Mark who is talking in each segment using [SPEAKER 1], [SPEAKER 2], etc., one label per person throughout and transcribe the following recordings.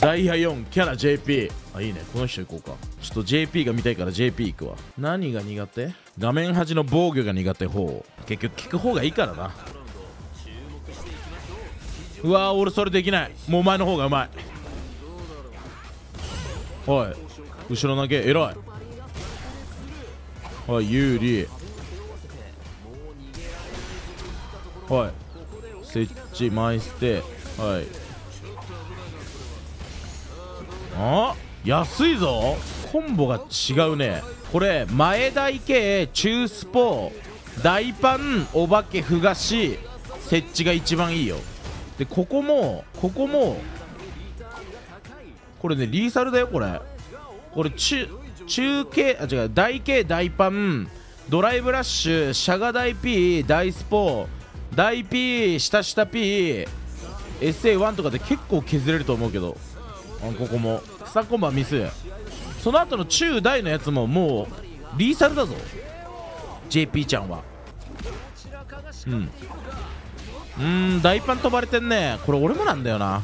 [SPEAKER 1] ダイヤ4キャラ JP あいいね。この人行こうか。ちょっと JP が見たいから JP 行くわ。何が苦手？画面端の防御が苦手方。結局聞く方がいいからな。うわー俺それできない。もうお前の方がうまい。おい後ろ投げ。偉い。おい有利。おい設置前捨てはいあ安いぞ。コンボが違うね。これ前台系中スポ大パンお化けふがし。設置が一番いいよ。でここもここもこれねリーサルだよこれ。これ中中継あ違う大系大パン。ドライブラッシュシャガ大 P 大スポ大 P 下下 P SA1 とかで結構削れると思うけど。あここも。スタコンバミスその後の中大のやつももうリーサルだぞ。JP ちゃんは。うん。うん大パン飛ばれてんね。これ俺もなんだよな。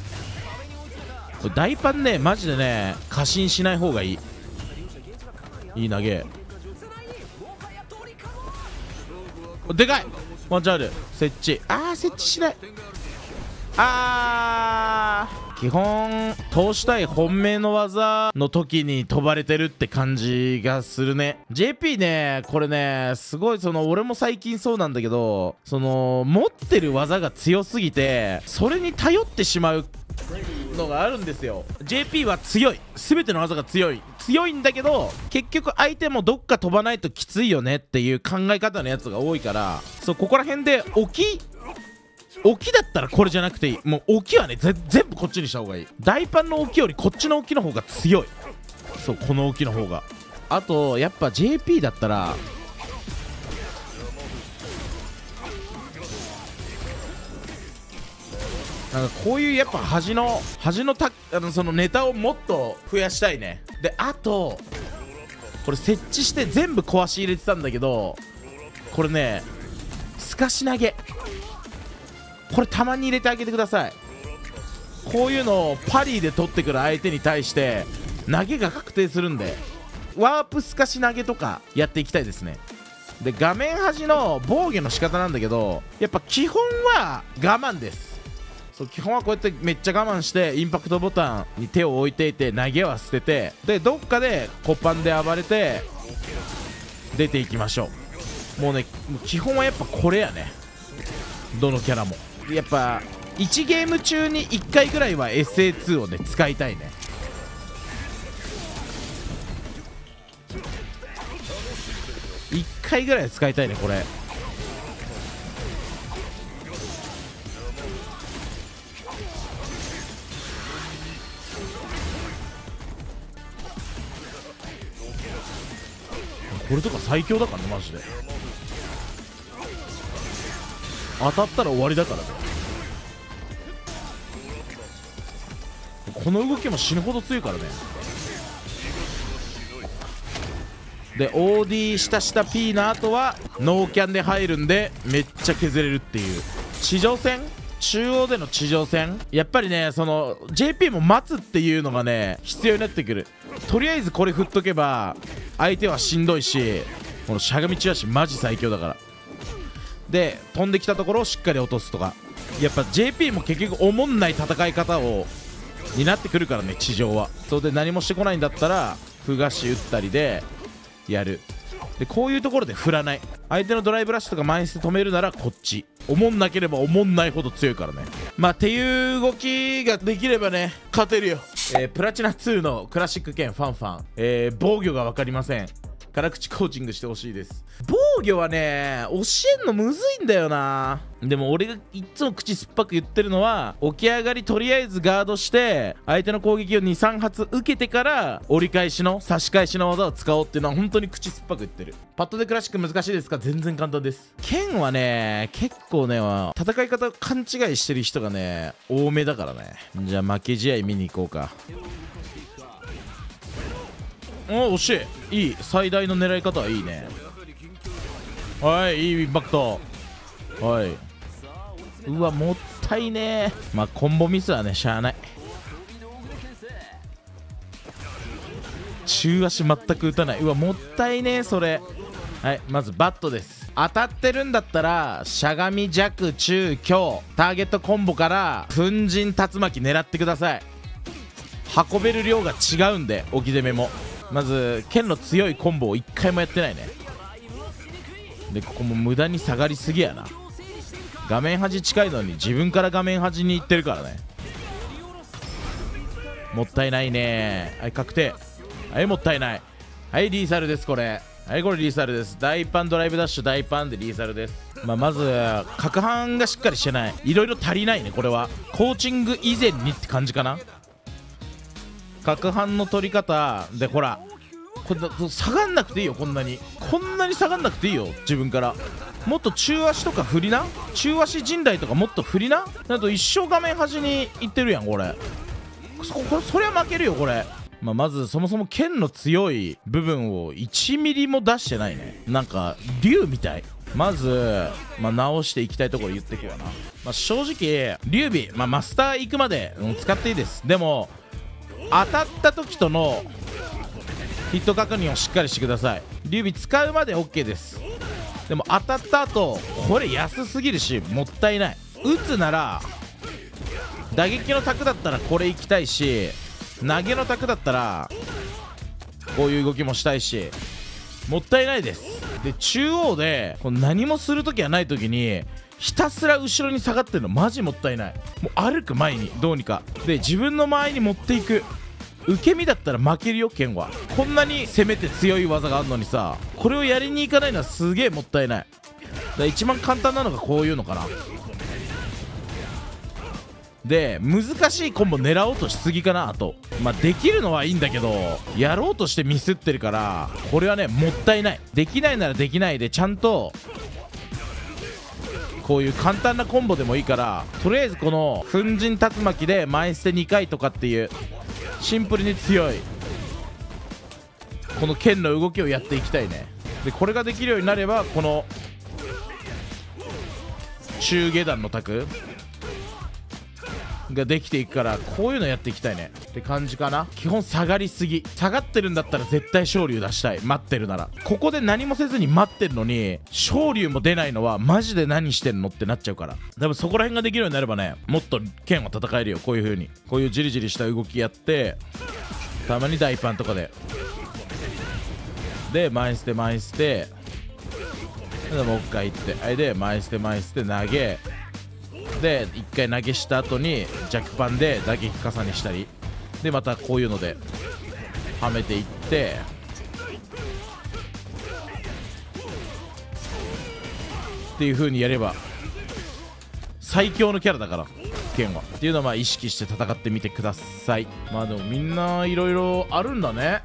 [SPEAKER 1] これ大パンねマジでね過信しない方がいい。いい投げ。でかい。ワンチャンある。設置。あー設置しない。あー。基本通したい本命の技の時に飛ばれてるって感じがするね。JP ねこれねすごいその俺も最近そうなんだけどその持ってる技が強すぎてそれに頼ってしまうのがあるんですよ。JP は強い。全ての技が強い。強いんだけど結局相手もどっか飛ばないときついよねっていう考え方のやつが多いからそうここら辺で置き置きだったらこれじゃなくていい。もう置きはねぜ全部こっちにした方がいい。大パンの置きよりこっちの置きの方が強い。そうこの置きの方が。あとやっぱ JP だったらなんかこういうやっぱ端の端のたあのそのネタをもっと増やしたいね。であとこれ設置して全部壊し入れてたんだけどこれね透かし投げ。これたまに入れてあげてください。こういうのをパリで取ってくる相手に対して投げが確定するんでワープ透かし投げとかやっていきたいですね。で画面端の防御の仕方なんだけどやっぱ基本は我慢です。そう基本はこうやってめっちゃ我慢してインパクトボタンに手を置いていて投げは捨ててでどっかでコパンで暴れて出ていきましょう。もうね基本はやっぱこれやね。どのキャラも。やっぱ1ゲーム中に1回ぐらいは SA2 をね使いたいね。1回ぐらい使いたいねこれ。これとか最強だからねマジで。当たったら終わりだからね。この動きも死ぬほど強いからね。で OD 下下 P の後はノーキャンで入るんでめっちゃ削れるっていう。地上戦？中央での地上戦？やっぱりねその JP も待つっていうのがね必要になってくる。とりあえずこれ振っとけば相手はしんどいしこのしゃがみチラシマジ最強だから。で飛んできたところをしっかり落とすとか。やっぱ JP も結局おもんない戦い方をになってくるからね地上は。それで何もしてこないんだったらふがし打ったりでやる。でこういうところで振らない。相手のドライブラッシュとか前室止めるならこっち。おもんなければおもんないほど強いからね。まあっていう動きができればね勝てるよ、えープラチナ2のクラシック剣ファンファン、えー防御が分かりません。辛口コーチングしてほしいです。防御はね教えんのむずいんだよな。でも俺がいっつも口酸っぱく言ってるのは起き上がりとりあえずガードして相手の攻撃を23発受けてから折り返しの差し返しの技を使おうっていうのは本当に口酸っぱく言ってる。パッドでクラシック難しいですか？全然簡単です。剣はね結構ね戦い方を勘違いしてる人がね多めだからね。じゃあ負け試合見に行こうかお惜しい。いい。最大の狙い方はいいね。はいいいインパクトはい。うわもったいね。えまあコンボミスはねしゃあない。中足全く打たない。うわもったいねえそれ。はいまずバットです。当たってるんだったらしゃがみ弱中強ターゲットコンボから粉塵竜巻狙ってください。運べる量が違うんで置き攻めも。まず剣の強いコンボを1回もやってないね。でここも無駄に下がりすぎやな。画面端近いのに自分から画面端に行ってるからね。もったいないね。はい確定。はいもったいない。はいリーサルですこれ。はいこれリーサルです。大パンドライブダッシュ大パンでリーサルです。まあ、まず角半がしっかりしてない。いろいろ足りないねこれは。コーチング以前にって感じかな。角半の取り方でほらこれ下がんなくていいよこんなに。こんなに下がんなくていいよ自分から。もっと中足とか振りな？中足陣雷とかもっと振りな？だと一生画面端に行ってるやんこれ。そこそりゃ負けるよこれ。まあ、まずそもそも剣の強い部分を1ミリも出してないね。なんか竜みたい。まず、まあ、直していきたいところ言ってくわな、まあ、正直劉備、ま、マスター行くまで、使っていいです。でも当たった時とのヒット確認をしっかりしてください。劉備使うまで OK です。でも当たった後これ安すぎるしもったいない。打つなら打撃の卓だったらこれ行きたいし投げの卓だったらこういう動きもしたいしもったいないです。で中央でこう何もする時はない時にひたすら後ろに下がってるの。マジもったいない。もう歩く前にどうにか。で自分の前に持っていく。受け身だったら負けるよ剣は。こんなに攻めて強い技があるのにさこれをやりに行かないのはすげえもったいない。だから一番簡単なのがこういうのかな。で難しいコンボ狙おうとしすぎかなあと。まあできるのはいいんだけどやろうとしてミスってるからこれはねもったいない。できないならできないでちゃんとこういう簡単なコンボでもいいからとりあえずこの粉塵竜巻で前捨て2回とかっていうシンプルに強いこの剣の動きをやっていきたいね。でこれができるようになればこの中下段の卓ができていくからこういうのやっていきたいね。って感じかな。基本下がりすぎ。下がってるんだったら絶対昇竜出したい。待ってるなら。ここで何もせずに待ってるのに昇竜も出ないのはマジで何してんのってなっちゃうから。多分そこら辺ができるようになればねもっと剣は戦えるよ。こういう風に。こういうじりじりした動きやってたまに大パンとかで。で前捨て前捨て。でもう一回行って。あれで前捨て前捨て投げ。で1回投げした後に弱パンで打撃重ねしたりでまたこういうのではめていってっていう風にやれば最強のキャラだから剣は。っていうのはまあ意識して戦ってみてください。まあでもみんないろいろあるんだね。